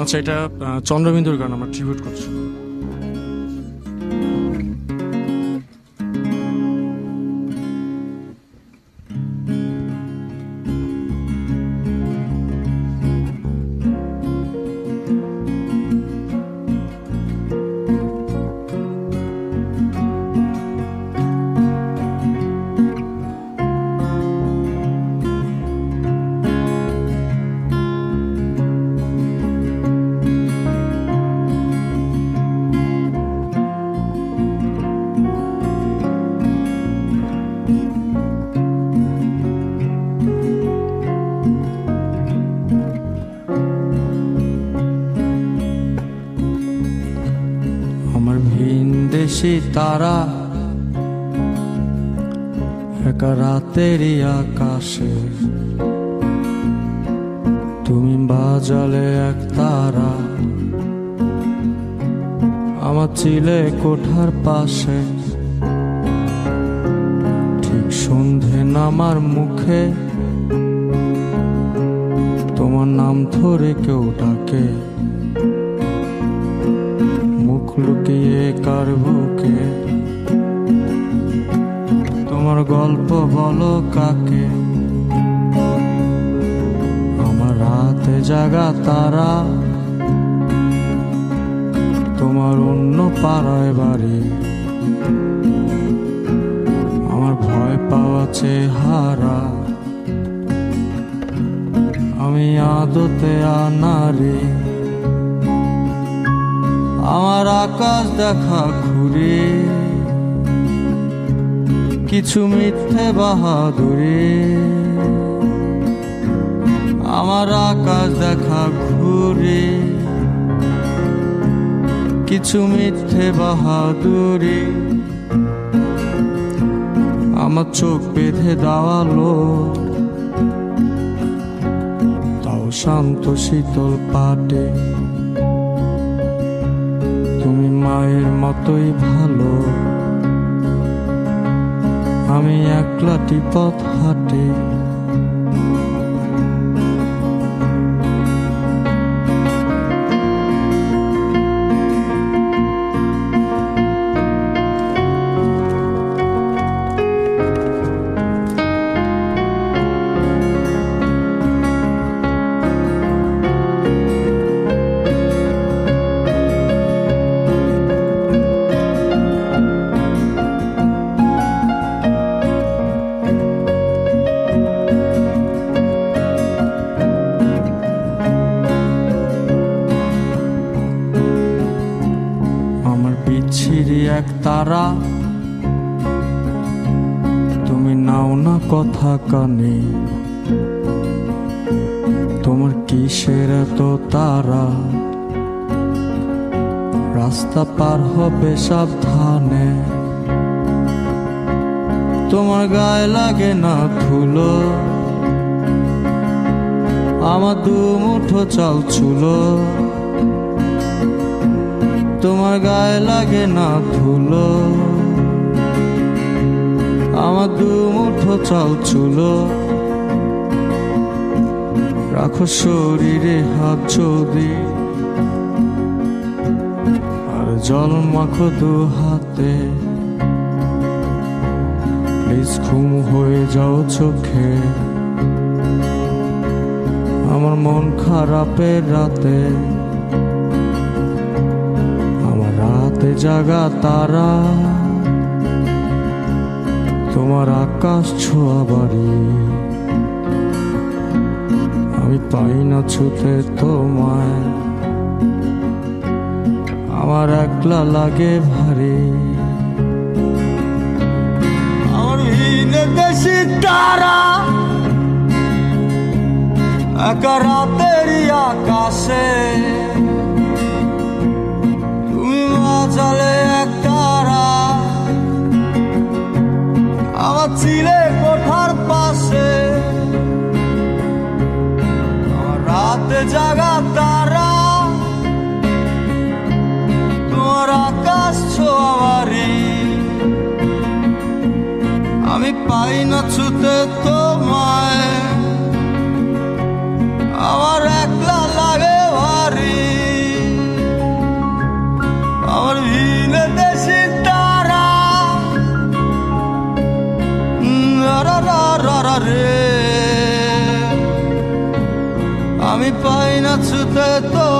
আচ্ছা এটা চন্দ্রবিন্দুর গান আমরা ট্রিবিউট করছি। দেশি তারা, একা রাতেরই আকাশে। তুমি বাজালে এক তারা, আমার চিলে কোঠার পাশে। ঠিক সন্ধে নামার মুখে, তোমার নাম ধরে কেউ ডাকে। লুকিয়ে কার বুকে তোমার গল্প বলো কাকে? আমার রাতে জাগা তারা। তোমার অন্য পাড়ায় বাড়ি। আমার ভয় পাওয়া চেহারা। আমি আদতে আনারে আমার আকাশ দেখা ঘুরে। কিছু মিথ্যে বাহাদুরে। আমার আকাশ দেখা ঘুরে। কিছু মিথ্যে বাহাদুরে। আমার চোখ বেঁধে দাওয়ালো তাও শান্ত শীতল পাটে। তুমি মায়ের মতোই ভালো। আমি একলাটি পথ হাঁটে। বিচ্ছিরি এক তারা। তুমি নাও না কথা কানে। তোমার কিসের এত তারা? রাস্তা পার হবে সাবধানে। তোমার গায়ে লাগে না ধুলো। আমার দু মুঠো চাল চুলো তোমার গায়ে লাগে না ধুলো। আমার দু মুঠো চাল চুলো। রাখো শরীরে হাত যদি। আর জল মাখো দু হাতে। প্লিজ ঘুম হয়ে যাও চোখে। আমার মন খারাপের রাতে। রাতে জাগা তারা। তোমার আকাশ ছোঁয়া বাড়ি। আমি পাই না ছুতে তোমায়। আমার একলা লাগে ভারী। তারা। একা রাতেরই আকাশে। বাজালে এক তারা। আমার চিলে কোঠার পাশে। আমার রাতে জাগা তারা। তোমার আকাশ ছোয়াবারি। আমি পাই না ছুতে তোমায় todo.